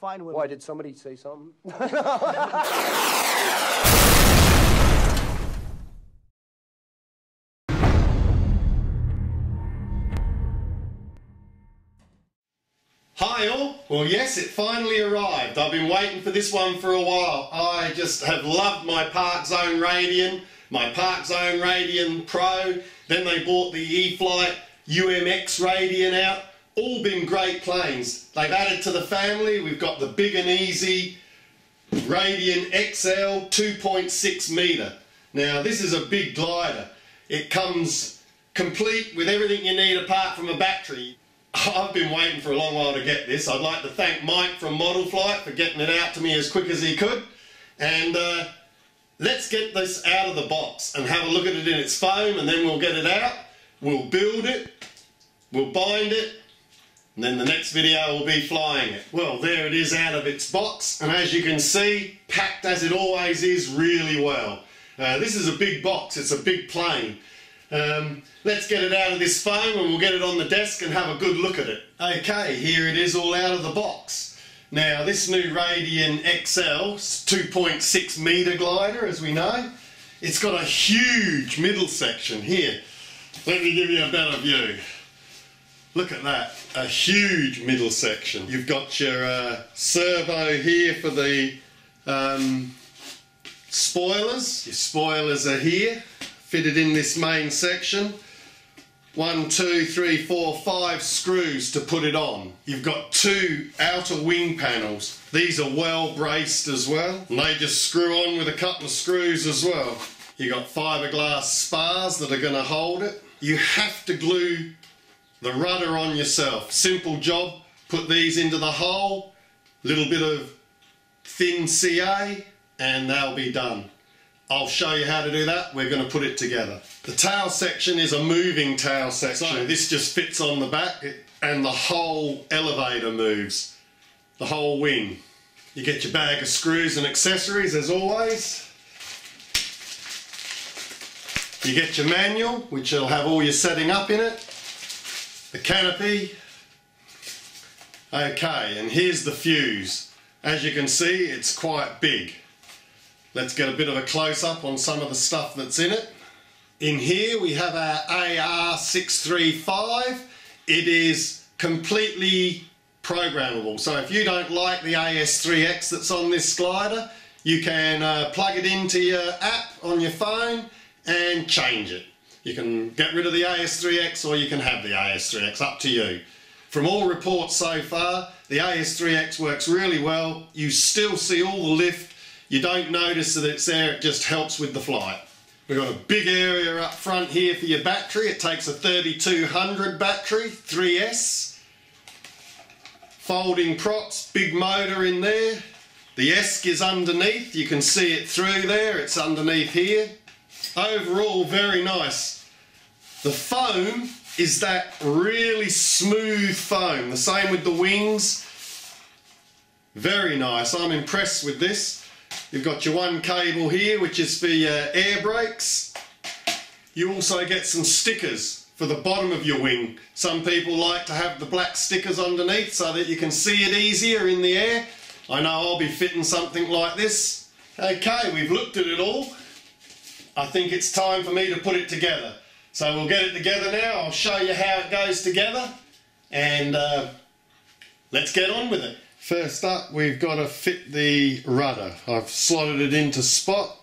fine women. Why did somebody say something? Hi all. Well yes, it finally arrived. I've been waiting for this one for a while. I just have loved my Park Zone Radian, my Park Zone Radian Pro. Then they bought the E-Flite UMX Radian out. All been great planes. They've added to the family. We've got the big and easy Radian XL 2.6 meter. Now this is a big glider. It comes complete with everything you need apart from a battery. I've been waiting for a long while to get this. I'd like to thank Mike from Model Flight for getting it out to me as quick as he could. And uh, let's get this out of the box and have a look at it in its foam and then we'll get it out. We'll build it, we'll bind it, and then the next video will be flying it. Well, there it is out of its box, and as you can see, packed as it always is really well. Uh, this is a big box, it's a big plane. Um, let's get it out of this foam and we'll get it on the desk and have a good look at it. Okay, here it is all out of the box. Now, this new Radian XL, 2.6 metre glider, as we know, it's got a huge middle section here. Let me give you a better view. Look at that, a huge middle section. You've got your uh, servo here for the um, spoilers. Your spoilers are here, fitted in this main section. One, two, three, four, five screws to put it on. You've got two outer wing panels. These are well braced as well. And they just screw on with a couple of screws as well. You've got fiberglass spars that are going to hold it. You have to glue the rudder on yourself. Simple job. Put these into the hole. Little bit of thin CA and they'll be done. I'll show you how to do that. We're going to put it together. The tail section is a moving tail section. So this just fits on the back and the whole elevator moves. The whole wing. You get your bag of screws and accessories as always. You get your manual, which will have all your setting up in it. The canopy. Okay, and here's the fuse. As you can see, it's quite big. Let's get a bit of a close-up on some of the stuff that's in it. In here we have our AR635. It is completely programmable. So if you don't like the AS3X that's on this glider, you can uh, plug it into your app on your phone and change it. You can get rid of the AS3X or you can have the AS3X, up to you. From all reports so far, the AS3X works really well. You still see all the lift you don't notice that it's there, it just helps with the flight. We've got a big area up front here for your battery. It takes a 3200 battery, 3S. Folding props, big motor in there. The ESC is underneath, you can see it through there, it's underneath here. Overall, very nice. The foam is that really smooth foam, the same with the wings. Very nice, I'm impressed with this. You've got your one cable here, which is for your air brakes. You also get some stickers for the bottom of your wing. Some people like to have the black stickers underneath so that you can see it easier in the air. I know I'll be fitting something like this. Okay, we've looked at it all. I think it's time for me to put it together. So we'll get it together now. I'll show you how it goes together and uh, let's get on with it. First up, we've got to fit the rudder. I've slotted it into spot.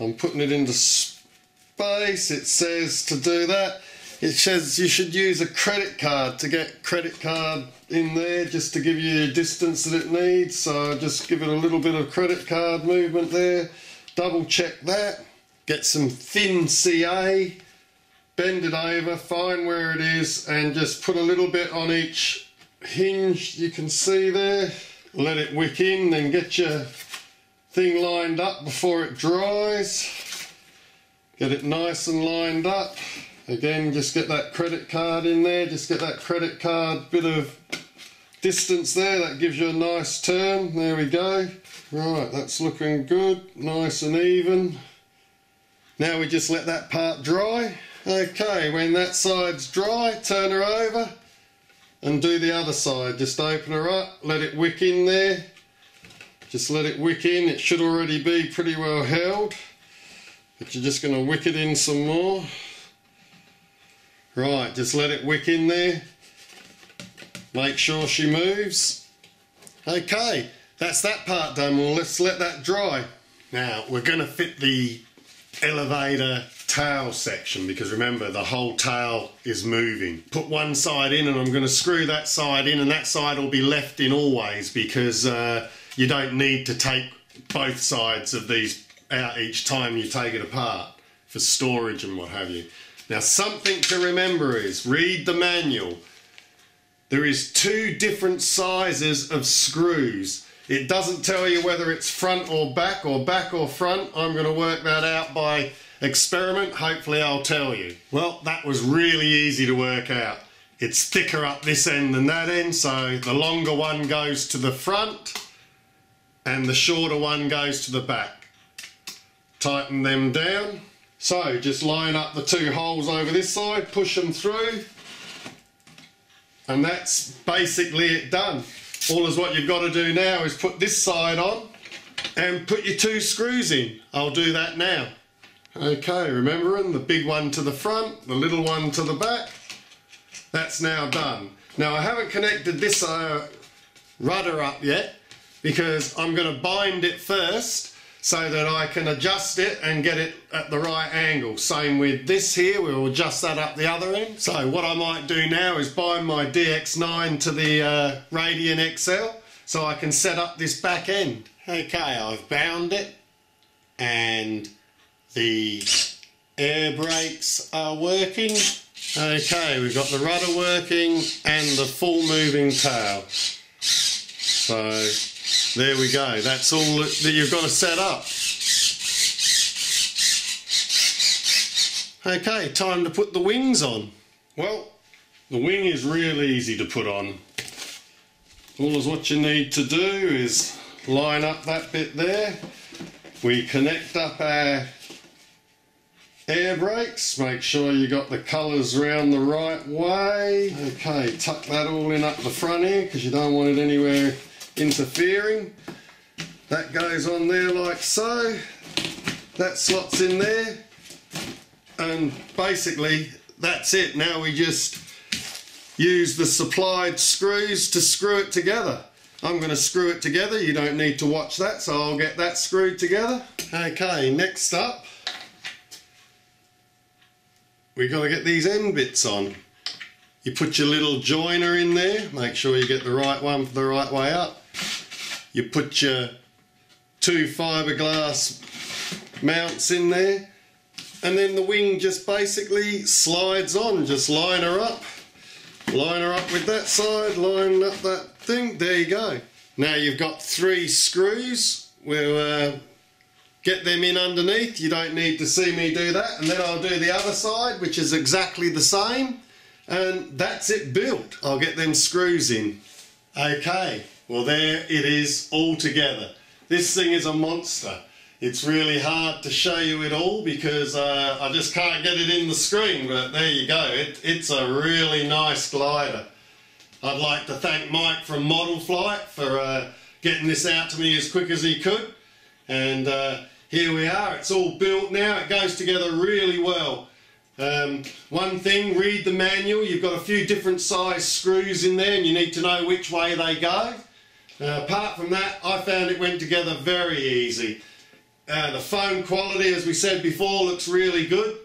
I'm putting it into space. It says to do that. It says you should use a credit card to get credit card in there just to give you the distance that it needs. So just give it a little bit of credit card movement there. Double check that. Get some thin CA. Bend it over, find where it is and just put a little bit on each hinge you can see there. Let it wick in then get your thing lined up before it dries. Get it nice and lined up. Again just get that credit card in there. Just get that credit card bit of distance there. That gives you a nice turn. There we go. Right that's looking good. Nice and even now we just let that part dry okay when that side's dry turn her over and do the other side. Just open her up, let it wick in there. Just let it wick in. It should already be pretty well held. But you're just going to wick it in some more. Right, just let it wick in there. Make sure she moves. Okay, that's that part done. Well, let's let that dry. Now, we're going to fit the elevator tail section because remember the whole tail is moving. Put one side in and I'm going to screw that side in and that side will be left in always because uh, you don't need to take both sides of these out each time you take it apart for storage and what have you. Now something to remember is read the manual. There is two different sizes of screws. It doesn't tell you whether it's front or back or back or front. I'm going to work that out by experiment. Hopefully I'll tell you. Well, that was really easy to work out. It's thicker up this end than that end, so the longer one goes to the front and the shorter one goes to the back. Tighten them down. So just line up the two holes over this side, push them through, and that's basically it done. All is what you've got to do now is put this side on and put your two screws in. I'll do that now. Okay, remembering the big one to the front, the little one to the back. That's now done. Now I haven't connected this uh, rudder up yet because I'm going to bind it first so that I can adjust it and get it at the right angle. Same with this here, we'll adjust that up the other end. So what I might do now is bind my DX9 to the uh, Radian XL so I can set up this back end. Okay, I've bound it and the air brakes are working. Okay, we've got the rudder working and the full moving tail. So there we go. That's all that you've got to set up. Okay, time to put the wings on. Well, the wing is real easy to put on. All is what you need to do is line up that bit there. We connect up our air brakes. Make sure you got the colours round the right way. Okay, tuck that all in up the front here because you don't want it anywhere interfering. That goes on there like so. That slots in there. And basically that's it. Now we just use the supplied screws to screw it together. I'm going to screw it together. You don't need to watch that, so I'll get that screwed together. Okay, next up, we've got to get these end bits on. You put your little joiner in there, make sure you get the right one for the right way up. You put your two fiberglass mounts in there and then the wing just basically slides on. Just line her up line her up with that side line up that thing. There you go. Now you've got three screws. We'll uh, get them in underneath. You don't need to see me do that. And then I'll do the other side which is exactly the same. And that's it built. I'll get them screws in. Okay well there it is all together. This thing is a monster. It's really hard to show you it all because uh, I just can't get it in the screen but there you go. It, it's a really nice glider. I'd like to thank Mike from Model Flight for uh, getting this out to me as quick as he could and uh, here we are. It's all built now. It goes together really well. Um, one thing, read the manual. You've got a few different size screws in there and you need to know which way they go. Uh, apart from that, I found it went together very easy. Uh, the foam quality, as we said before, looks really good.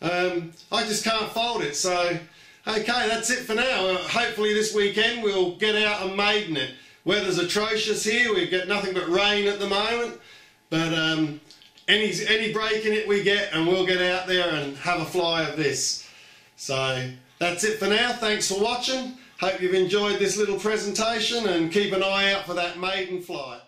Um, I just can't fold it, so okay, that's it for now. Uh, hopefully this weekend we'll get out and maiden it. Weather's atrocious here, we've got nothing but rain at the moment, but um, any, any break in it we get and we'll get out there and have a fly of this. So that's it for now, thanks for watching. Hope you've enjoyed this little presentation and keep an eye out for that maiden flight.